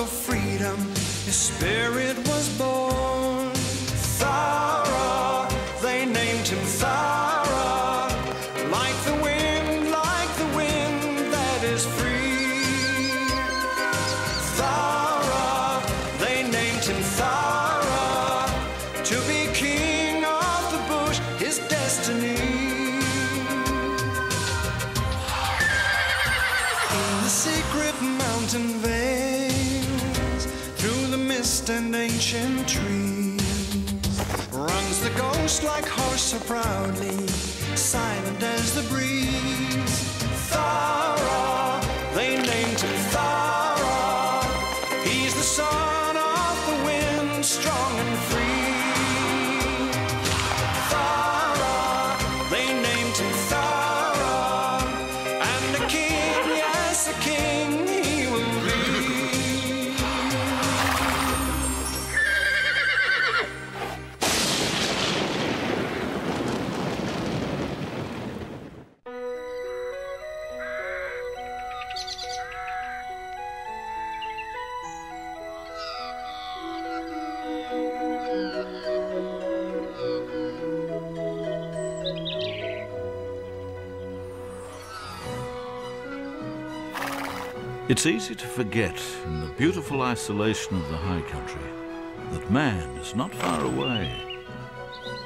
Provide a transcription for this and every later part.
of freedom, his spirit was born. The and ancient trees, runs the ghost like horse so proudly, silent as the breeze. Thowra, It's easy to forget, in the beautiful isolation of the high country, that man is not far away.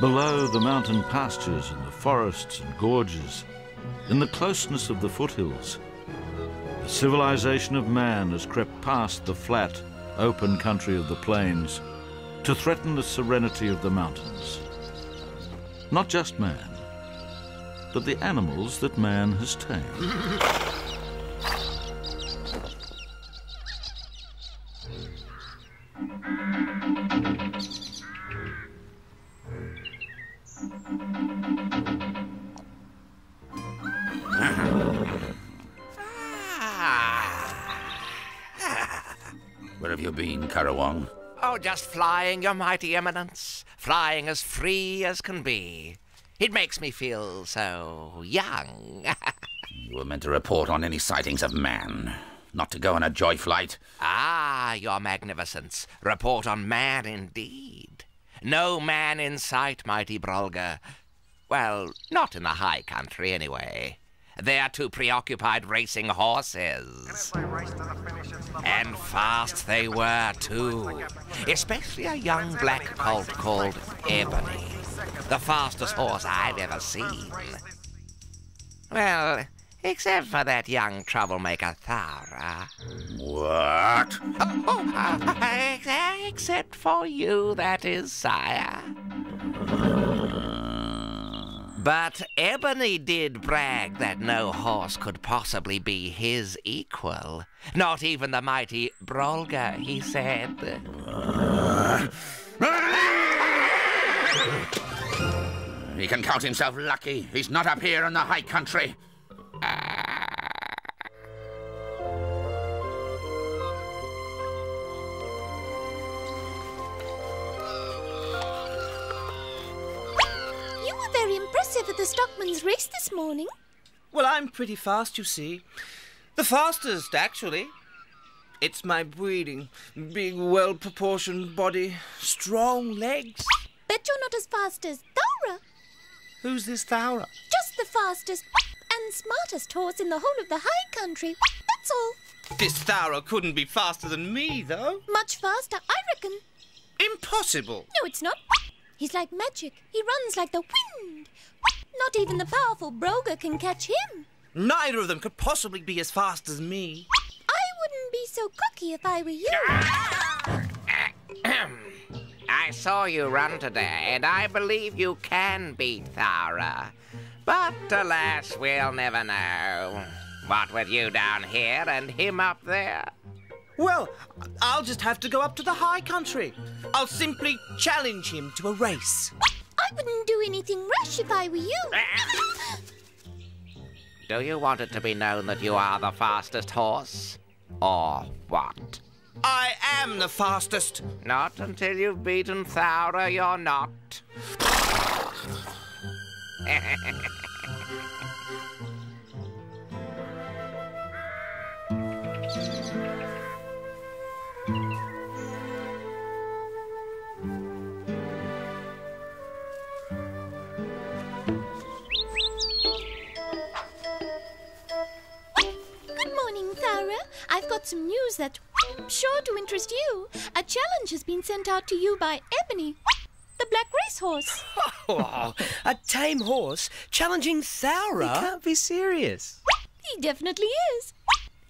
Below the mountain pastures and the forests and gorges, in the closeness of the foothills, the civilization of man has crept past the flat, open country of the plains to threaten the serenity of the mountains. Not just man, but the animals that man has tamed. have Currawong? Oh, just flying, your mighty eminence. Flying as free as can be. It makes me feel so young. You were meant to report on any sightings of man, not to go on a joy flight. ah, your magnificence. Report on man indeed. No man in sight, mighty Brolga. Well, not in the high country, anyway. They're too preoccupied racing horses. And fast they were, too. Especially a young black colt called Ebony. The fastest horse I've ever seen. Well, except for that young troublemaker Thowra. What? Oh, oh, uh, except for you, that is, sire. But Ebony did brag that no horse could possibly be his equal. Not even the mighty Brolga, he said. He can count himself lucky. He's not up here in the high country. Impressive at the stockman's race this morning. Well, I'm pretty fast, you see. The fastest, actually. It's my breeding. Big, well proportioned body, strong legs. Bet you're not as fast as Thowra. Who's this Thowra? Just the fastest and smartest horse in the whole of the high country. That's all. This Thowra couldn't be faster than me, though. Much faster, I reckon. Impossible. No, it's not. He's like magic. He runs like the wind. Not even the powerful Brolga can catch him. Neither of them could possibly be as fast as me. I wouldn't be so cocky if I were you. I saw you run today, and I believe you can beat Thowra. But alas, we'll never know. What with you down here and him up there? Well, I'll just have to go up to the high country. I'll simply challenge him to a race. I wouldn't do anything rash if I were you. Do you want it to be known that you are the fastest horse? Or what? I am the fastest. Not until you've beaten Thowra, you're not. that's sure to interest you. A challenge has been sent out to you by Ebony, the black racehorse. Oh, a tame horse challenging Thowra? He can't be serious. He definitely is.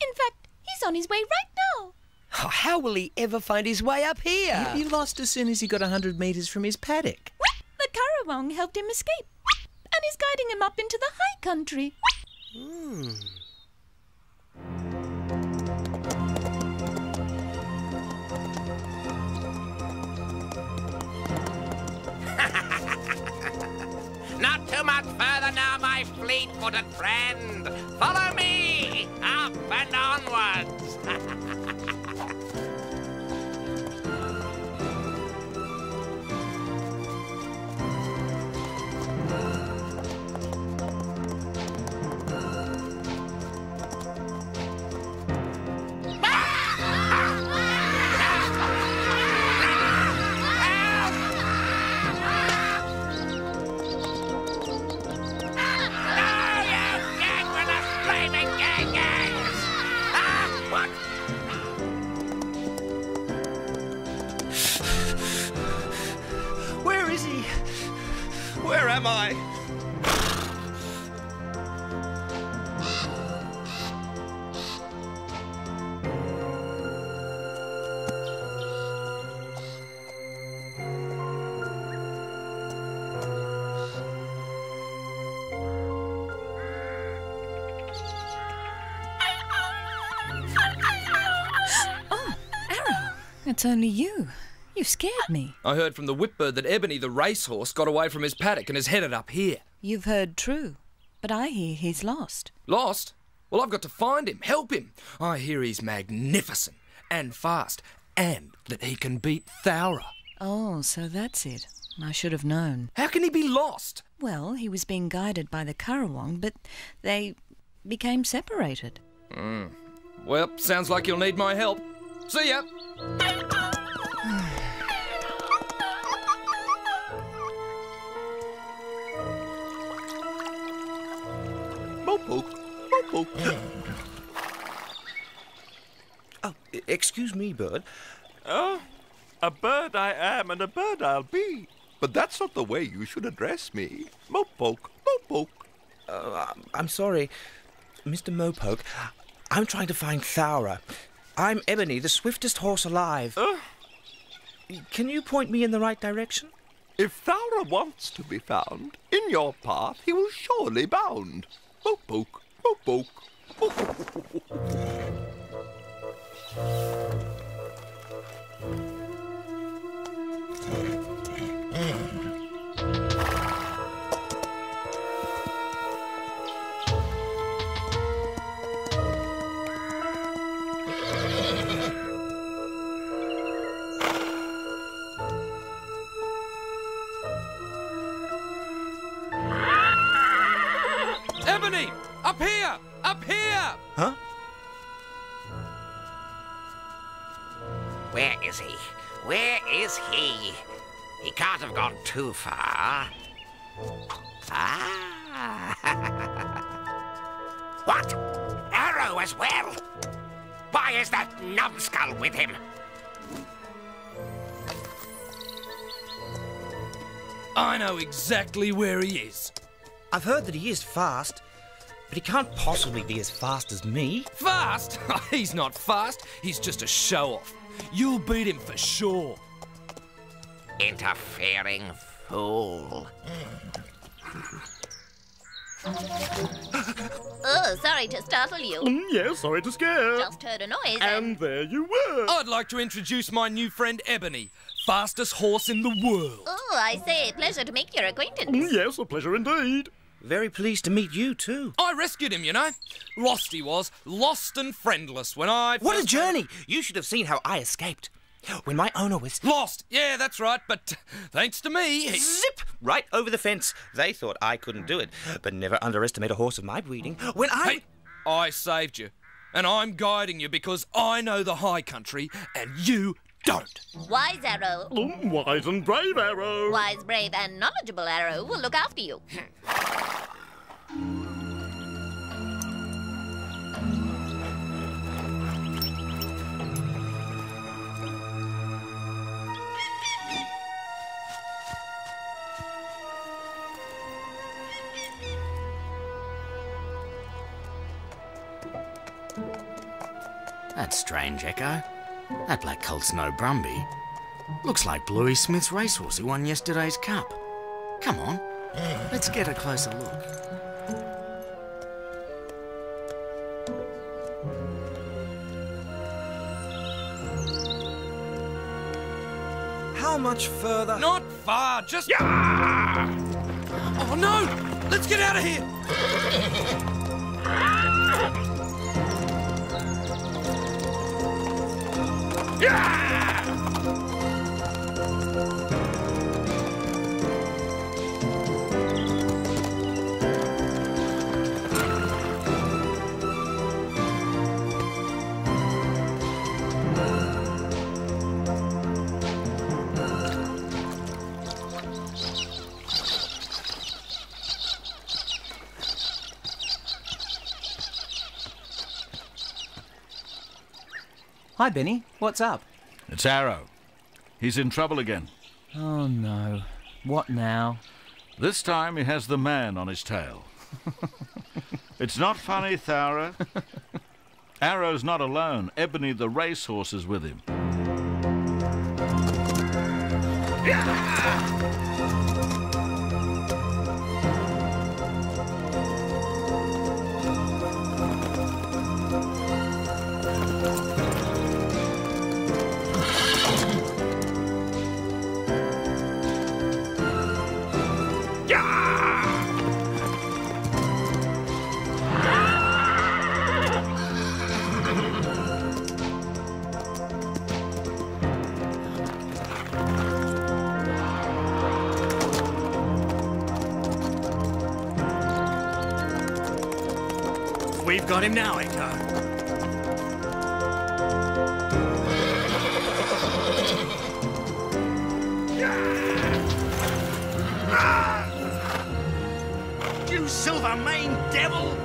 In fact, he's on his way right now. Oh, how will he ever find his way up here? He lost as soon as he got 100 metres from his paddock. The Currawong helped him escape and is guiding him up into the high country. Not too much further now, my fleet-footed friend. Follow me, up and onwards. It's only you. You scared me. I heard from the whipbird that Ebony the racehorse got away from his paddock and is headed up here. You've heard true. But I hear he's lost. Lost? Well, I've got to find him, help him. I hear he's magnificent and fast, and that he can beat Thowra. Oh, so that's it. I should have known. How can he be lost? Well, he was being guided by the Currawong, but they became separated. Hmm. Well, sounds like you'll need my help. See ya. Mopoke, Mopoke. Oh, excuse me, bird. Oh, a bird I am and a bird I'll be. But that's not the way you should address me. Mopoke, Mopoke. Uh, I'm sorry, Mr. Mopoke. I'm trying to find Thowra. I'm Ebony, the swiftest horse alive. Uh. Can you point me in the right direction? If Thowra wants to be found, in your path he will surely bound. Mopoke, Mopoke. Ebony! Up here! Up here! Huh? Where is he? Where is he? He can't have gone too far. Ah! what? Arrow as well? Why is that numbskull with him? I know exactly where he is. I've heard that he is fast, but he can't possibly be as fast as me. Fast? Oh, he's not fast. He's just a show off. You'll beat him for sure. Interfering fool. Oh, sorry to startle you. Mm, yes, sorry to scare. Just heard a noise and... there you were. I'd like to introduce my new friend Ebony, fastest horse in the world. Oh, I say, pleasure to make your acquaintance. Mm, yes, a pleasure indeed. Very pleased to meet you, too. I rescued him, you know. Lost he was, lost and friendless when I. What a first- journey! You should have seen how I escaped. When my owner was Lost! Yeah, that's right, but thanks to me. he- zip right over the fence. They thought I couldn't do it, but never underestimate a horse of my breeding. When I Hey, I saved you. And I'm guiding you because I know the high country and you don't. Wise Arrow. Mm, wise and brave arrow. Wise, brave, and knowledgeable Arrow will look after you. That's strange, Echo. That black colt's no Brumby looks like Bluey Smith's racehorse who won yesterday's cup. Come on, let's get a closer look. How much further? Not far, just. Yeah! Oh no! Let's get out of here! Hi, Benny. What's up? It's Arrow. He's in trouble again. Oh, no. What now? This time he has the man on his tail. it's not funny, Thowra. Arrow's not alone. Ebony the racehorse is with him. We've got him now, Echo. You silver maned devil!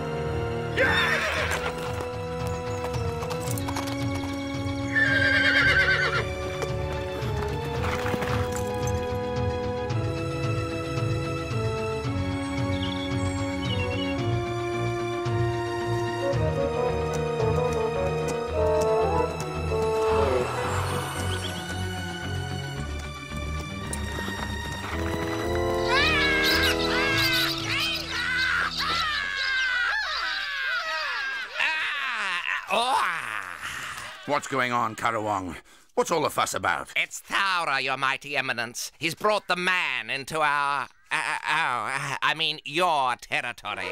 What's going on, Currawong? What's all the fuss about? It's Thowra, your mighty eminence. He's brought the man into our. Uh, uh, oh, I mean, your territory.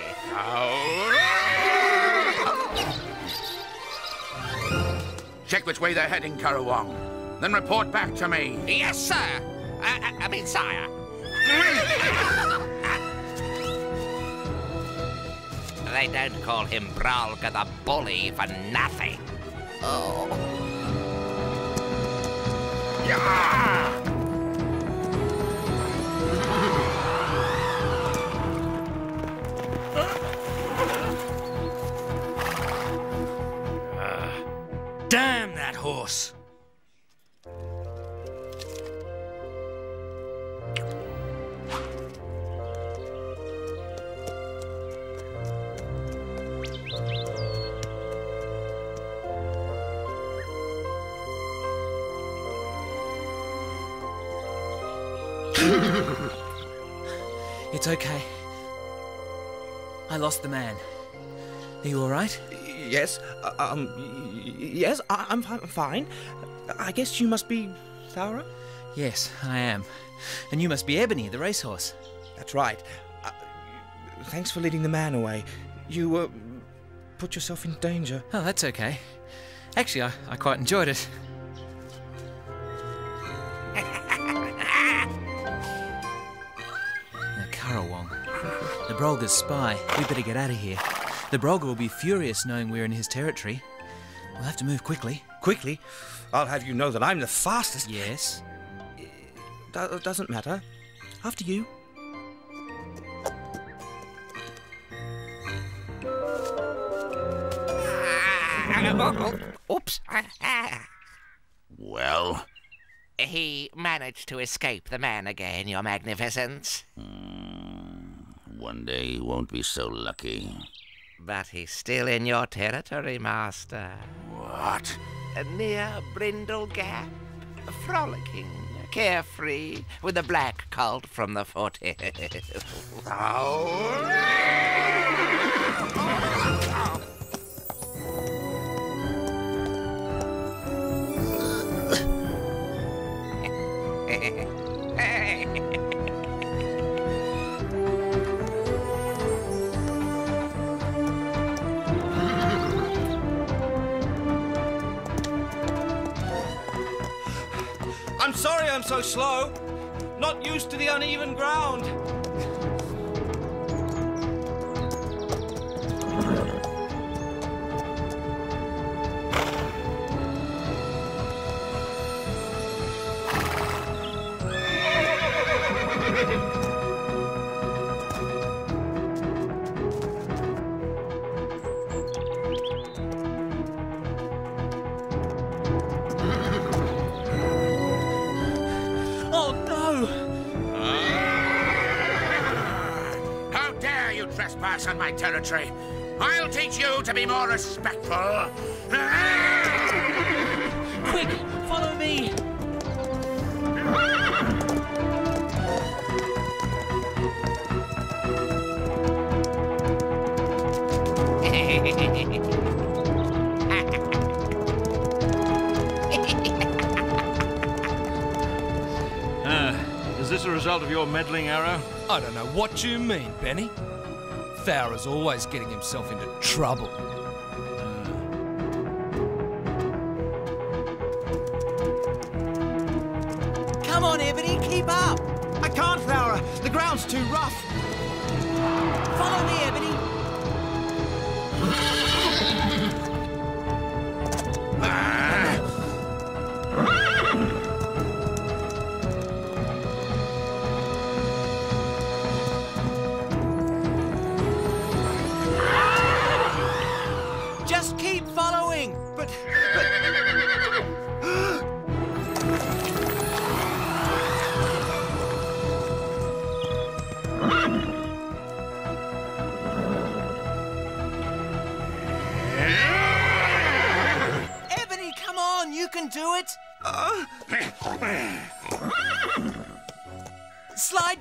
Check which way they're heading, Currawong. Then report back to me. Yes, sir. I, I, I mean, sire. they don't call him Brolga the Bully for nothing. Damn that horse! It's okay. I lost the man. Are you all right? Yes, uh, um, yes, I- I'm, fi- I'm fine. I guess you must be Thowra? Yes, I am. And you must be Ebony, the racehorse. That's right. Uh, thanks for leading the man away. You, uh, put yourself in danger. Oh, that's okay. Actually, I, I quite enjoyed it. Brolga's spy. We better get out of here. The Brolga will be furious knowing we're in his territory. We'll have to move quickly. Quickly, I'll have you know that I'm the fastest. Yes. Do- doesn't matter. After you. Ah, oops. Well, He managed to escape the man again, your magnificence. Hmm. One day he won't be so lucky. But he's still in your territory, master. What? Near Brindle Gap. Frolicking, carefree, with a black cult from the foothills. I'm I'm so slow. Not used to the uneven ground. You trespass on my territory? I'll teach you to be more respectful. Quick, follow me! Ah, is this a result of your meddling, Arrow? I don't know what you mean, Benny. Fowler's always getting himself into trouble. Come on, Ebony, keep up. I can't, Thowra. The ground's too rough. Follow me, Ebony. Just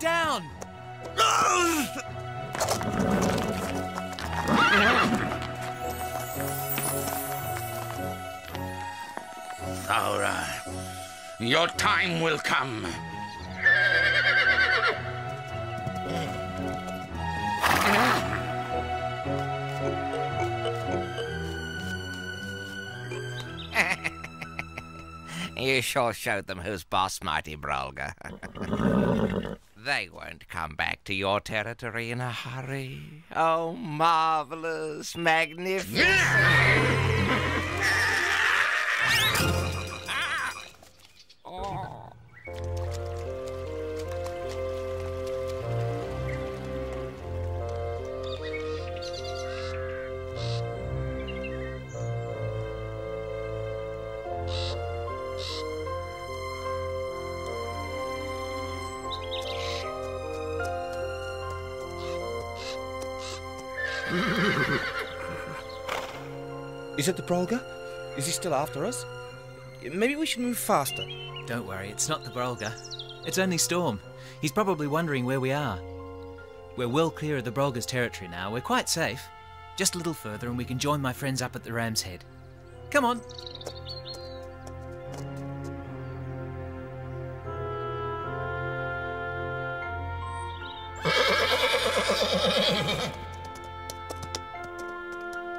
down. Thowra, your time will come. You sure showed them who's boss, mighty Brolga. they won't come back to your territory in a hurry. Oh, marvelous, magnificent. Is it the Brolga? Is he still after us? Maybe we should move faster. Don't worry, it's not the Brolga. It's only Storm. He's probably wondering where we are. We're well clear of the Brolga's territory now. We're quite safe. Just a little further and we can join my friends up at the Ram's Head. Come on.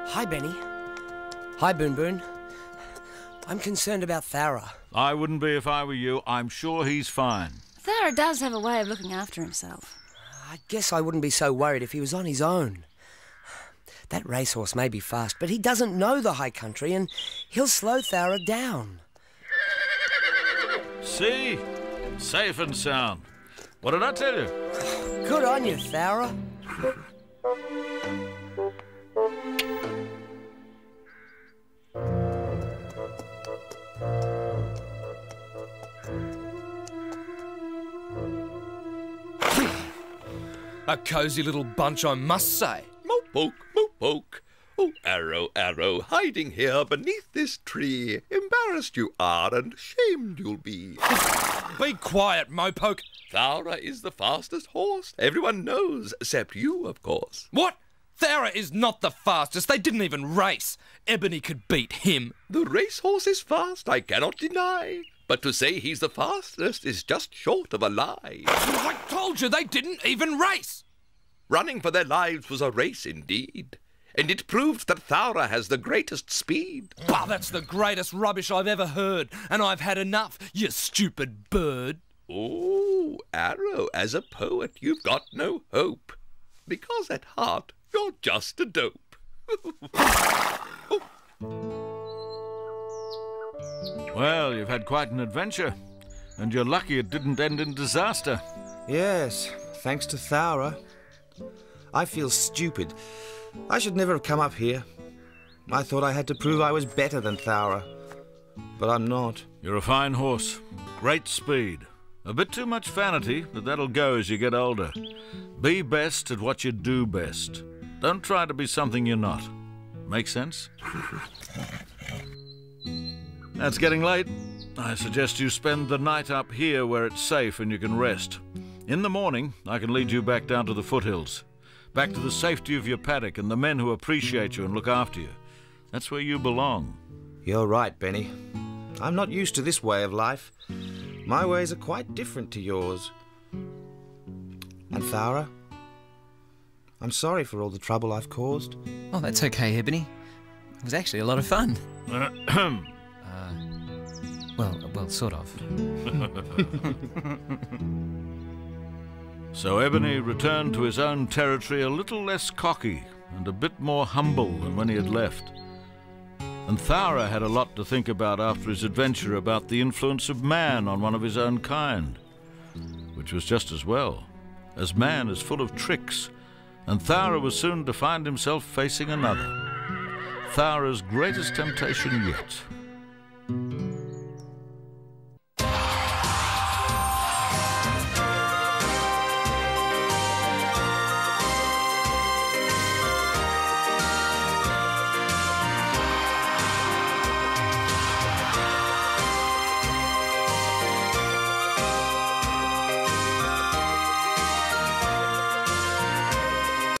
Hi, Benny. Hi, Boon Boon. I'm concerned about Thowra. I wouldn't be if I were you. I'm sure he's fine. Thowra does have a way of looking after himself. I guess I wouldn't be so worried if he was on his own. That racehorse may be fast, but he doesn't know the high country and he'll slow Thowra down. See? Safe and sound. What did I tell you? Good on you, Thowra. A cosy little bunch, I must say. Mopoke, mopoke. Oh, Arrow, Arrow, hiding here beneath this tree. Embarrassed you are and shamed you'll be. Be quiet, Mopoke. Thowra is the fastest horse. Everyone knows, except you, of course. What? Thowra is not the fastest. They didn't even race. Ebony could beat him. The racehorse is fast, I cannot deny. But to say he's the fastest is just short of a lie. I told you they didn't even race. Running for their lives was a race indeed. And it proved that Thowra has the greatest speed. Bah, that's the greatest rubbish I've ever heard, and I've had enough, you stupid bird. Oh, Arrow, as a poet, you've got no hope. Because at heart, you're just a dope. Well, you've had quite an adventure, and you're lucky it didn't end in disaster. Yes, thanks to Thowra. I feel stupid. I should never have come up here. I thought I had to prove I was better than Thowra. But I'm not. You're a fine horse. Great speed. A bit too much vanity, but that'll go as you get older. Be best at what you do best. Don't try to be something you're not. Make sense? That's getting late. I suggest you spend the night up here where it's safe and you can rest. In the morning, I can lead you back down to the foothills. Back to the safety of your paddock and the men who appreciate you and look after you. That's where you belong. You're right, Benny. I'm not used to this way of life. My ways are quite different to yours. And Thowra? I'm sorry for all the trouble I've caused. Oh, that's okay, Ebony. It was actually a lot of fun. well, well, sort of. so Ebony returned to his own territory a little less cocky and a bit more humble than when he had left. And Thowra had a lot to think about after his adventure about the influence of man on one of his own kind, which was just as well, as man is full of tricks, and Thowra was soon to find himself facing another. Thowra's greatest temptation yet.